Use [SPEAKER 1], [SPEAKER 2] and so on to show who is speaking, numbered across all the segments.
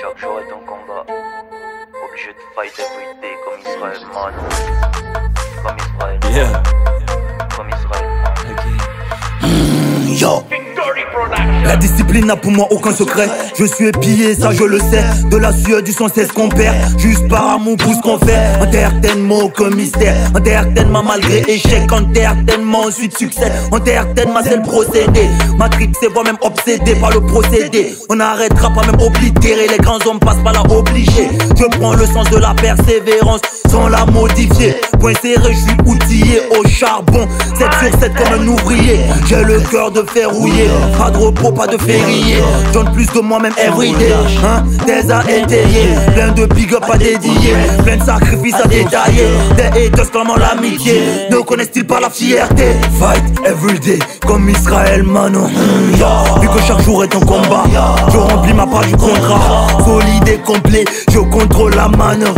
[SPEAKER 1] Chaque jour est un combat. Obligé de fight every day comme Israël, man. Comme Israël.
[SPEAKER 2] Yeah.
[SPEAKER 1] Comme Israël.
[SPEAKER 3] Yo La discipline n'a pour moi aucun secret. Je suis épillé, ça je le sais. De la sueur du sang c'est ce qu'on perd. Juste par amour pour ce qu'on fait. Enterre tellement aucun mystère. Enterre tellement malgré échec. Enterre tellement ensuite succès. Enterre tellement c'est le procédé Matrix c'est moi-même obsédé par le procédé. On n'arrêtera pas même oblitérer. Les grands hommes passent par là obligés. Je prends le sens de la persévérance La modifier. Point serré, je suis outillé au charbon. 7 sur 7 comme un ouvrier. J'ai le cœur de verrouiller Pas de repos, pas de férié. Donne plus de moi-même everyday hein? Des à étayer. Plein de big up à dédier. Plein de sacrifices à détailler. Des haters comment l'amitié. Ne connaissent-ils pas la fierté? Fight everyday comme Israël Mano. Mm, Vu que chaque jour est un combat Je remplis ma part du contrat. Solide et complet Je contrôle la manœuvre.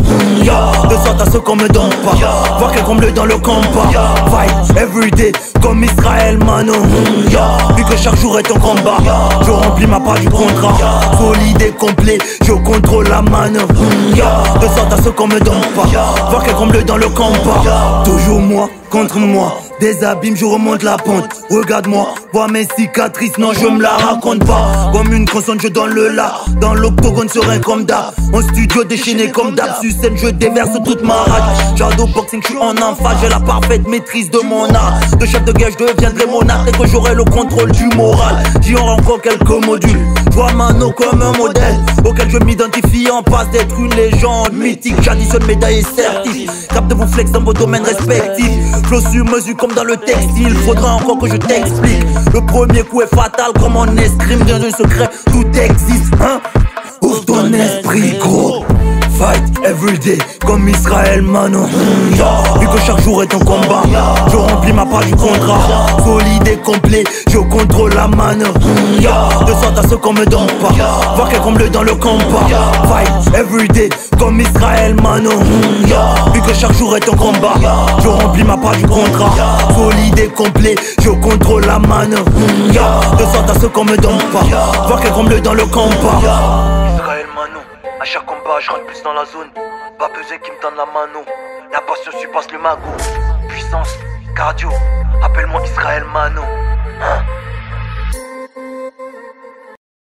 [SPEAKER 3] De sorte ce qu'on me donne pas Voir quel comble dans le combat Fight everyday comme Israël Mano Vu que chaque jour est un combat. Je remplis ma part du contrat. Solide et complet Je contrôle la manœuvre De sorte à ce qu'on me donne pas Voir quel comble dans le combat Toujours moi contre moi des abîmes, je remonte la pente. Regarde-moi, vois mes cicatrices, non, je me la raconte pas. Comme une consonne, je donne le la. Dans l'octogone, serein comme d'hab. En studio, déchaîné comme d'hab. Sur scène, je déverse toute ma rage. J'adore boxing, je suis en emphase. J'ai la parfaite maîtrise de mon art. De chef de guerre, je deviendrai monarque. Dès que j'aurai le contrôle du moral. J'y aurai encore quelques modules. Vois Mano comme un modèle. Auquel je m'identifie en passe d'être une légende mythique. J'additionne médailles et certifs. Cap de vous flex dans vos domaines respectifs. Flow sur mesure comme dans le textile. Faudra encore que je t'explique. Le premier coup est fatal comme en escrime. Dans un secret, tout existe, hein. Ouvre ton esprit, gros. Fight everyday comme Israël Mano Vu que chaque jour est un combat Je remplis ma part du contrat Solide et complet la manœuvre De sorte à ce qu'on me donne pas. Voir quel comble dans le combat Fight everyday comme Israël Mano. Vu que chaque jour est un combat. Je remplis ma part du contrat. Solide et complet Je contrôle la manœuvre De sorte à ce qu'on me donne pas. Voir quel comble dans le combat
[SPEAKER 1] Israël, Mano. À chaque combat, je rentre plus dans la zone. Pas besoin qu'il me donne la mano. La passion surpasse le magot. Puissance, cardio. Appelle-moi Israël, Mano.